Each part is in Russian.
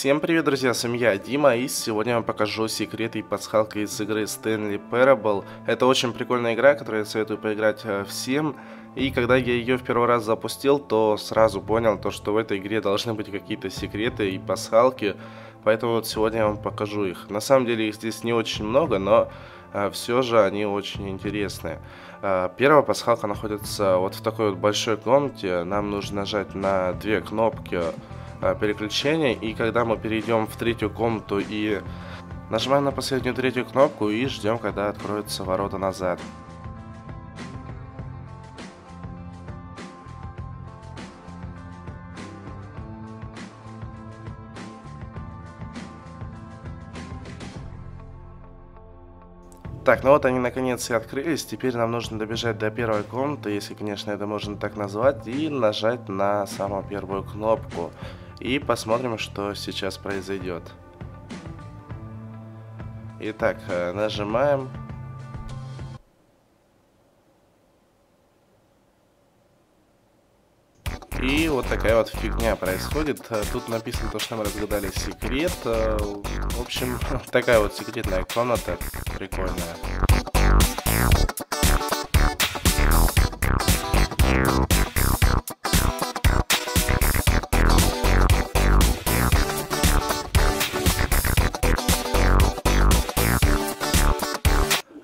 Всем привет, друзья, с вами я, Дима, и сегодня я вам покажу секреты и пасхалки из игры Stanley Parable. Это очень прикольная игра, которую я советую поиграть э, всем. И когда я ее в первый раз запустил, то сразу понял, то, что в этой игре должны быть какие-то секреты и пасхалки. Поэтому вот сегодня я вам покажу их. На самом деле их здесь не очень много, но э, все же они очень интересные. Э, первая пасхалка находится вот в такой вот большой комнате. Нам нужно нажать на две кнопки Э, переключения. И когда мы перейдем в третью комнату и нажимаем на последнюю третью кнопку и ждем, когда откроются ворота назад. Так, ну вот они наконец и открылись. Теперь нам нужно добежать до первой комнаты, если, конечно, это можно так назвать, и нажать на самую первую кнопку. И посмотрим, что сейчас произойдет. Итак, э, нажимаем. И вот такая вот фигня происходит. Э, тут написано то, что мы разгадали секрет. Э, в общем, такая вот секретная комната. Прикольная.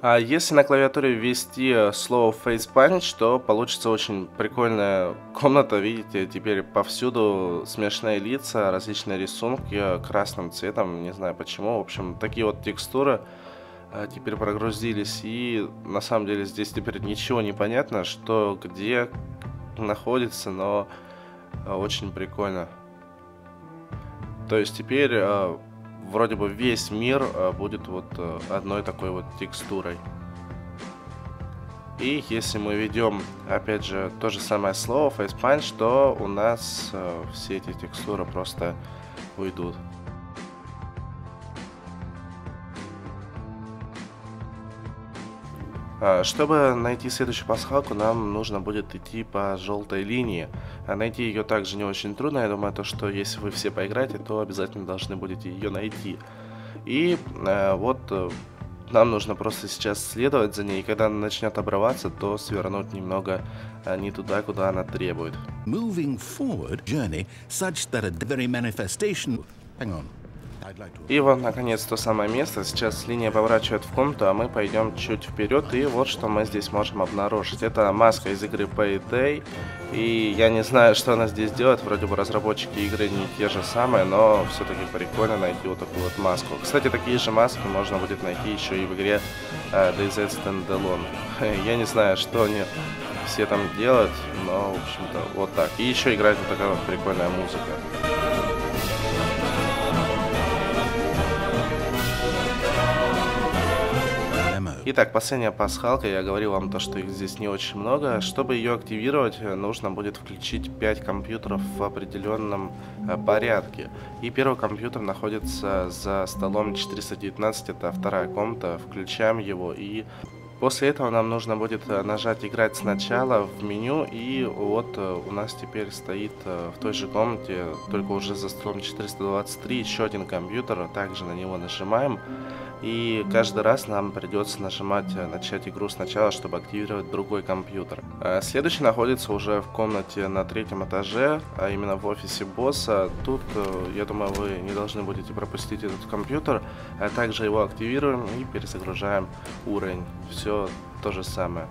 А если на клавиатуре ввести э, слово Face Punch, то получится очень прикольная комната. Видите, теперь повсюду смешные лица, различные рисунки э, красным цветом, не знаю почему. В общем, такие вот текстуры э, теперь прогрузились. И на самом деле здесь теперь ничего не понятно, что где находится, но очень прикольно. То есть теперь вроде бы весь мир э, будет вот э, одной такой вот текстурой. И если мы ведем, опять же, то же самое слово, FacePunch, то у нас э, все эти текстуры просто уйдут. Чтобы найти следующую пасхалку, нам нужно будет идти по желтой линии. А найти ее также не очень трудно. Я думаю, то, что если вы все поиграете, то обязательно должны будете ее найти. И э, вот нам нужно просто сейчас следовать за ней. И когда она начнет обрываться, то свернуть немного не туда, куда она требует. Moving forward journey such that a very manifestation... Hang on. И вот, наконец, то самое место. Сейчас линия поворачивает в комнату, а мы пойдем чуть вперед. И вот что мы здесь можем обнаружить. Это маска из игры Payday. И я не знаю, что она здесь делает. Вроде бы разработчики игры не те же самые, но все-таки прикольно найти вот такую вот маску. Кстати, такие же маски можно будет найти еще и в игре uh, DayZ Standalone. я не знаю, что они все там делают, но, в общем-то, вот так. И еще играет вот такая вот прикольная музыка. Итак, последняя пасхалка. Я говорил вам то, что их здесь не очень много. Чтобы ее активировать, нужно будет включить 5 компьютеров в определенном э, порядке. И первый компьютер находится за столом 419, это вторая комната. Включаем его и После этого нам нужно будет э, нажать «Играть сначала» в меню, и вот э, у нас теперь стоит в той же комнате, только уже за столом 423, еще один компьютер, также на него нажимаем. И каждый раз нам придется нажимать э, «Начать игру сначала», чтобы активировать другой компьютер. Э, следующий находится уже в комнате на третьем этаже, а именно в офисе босса. Тут, э, я думаю, вы не должны будете пропустить этот компьютер. А также его активируем и перезагружаем уровень. То же самое.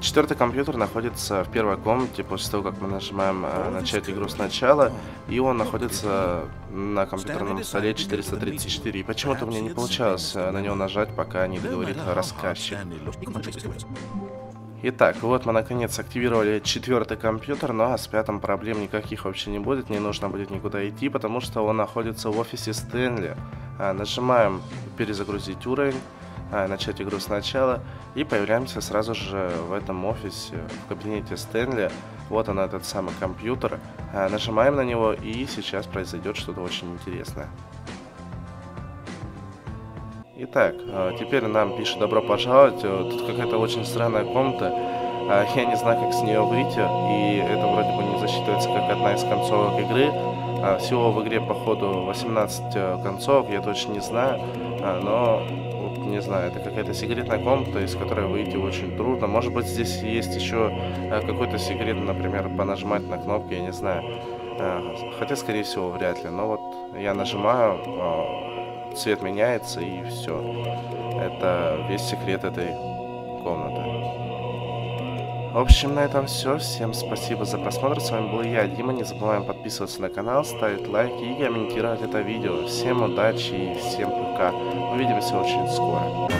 Четвертый компьютер находится в первой комнате после того, как мы нажимаем э, начать игру сначала, и он находится на компьютерном столе 434. И почему-то мне не получалось э, на него нажать, пока не договорит рассказчик. Итак, вот мы наконец активировали четвертый компьютер, а с пятым проблем никаких вообще не будет, не нужно будет никуда идти, потому что он находится в офисе Стэнли. А, нажимаем перезагрузить уровень. А, начать игру сначала и появляемся сразу же в этом офисе, в кабинете Стэнли. Вот он, этот самый компьютер. А, нажимаем на него и сейчас произойдет что-то очень интересное. Итак, а, теперь нам пишет «Добро пожаловать». Тут какая-то очень странная комната. Я не знаю, как с нее выйти, и это вроде бы не засчитывается как одна из концовок игры. А, всего в игре, походу, 18 э, концов, я точно не знаю, а, но, не знаю, это какая-то секретная комната, из которой выйти очень трудно. Может быть, здесь есть еще а, какой-то секрет, например, понажимать на кнопки, я не знаю. А, хотя, скорее всего, вряд ли. Но вот я нажимаю, цвет меняется и все. Это весь секрет этой комнаты. В общем, на этом все. Всем спасибо за просмотр. С вами был я, Дима. Не забываем подписываться на канал, ставить лайки и комментировать это видео. Всем удачи и всем пока. Увидимся очень скоро.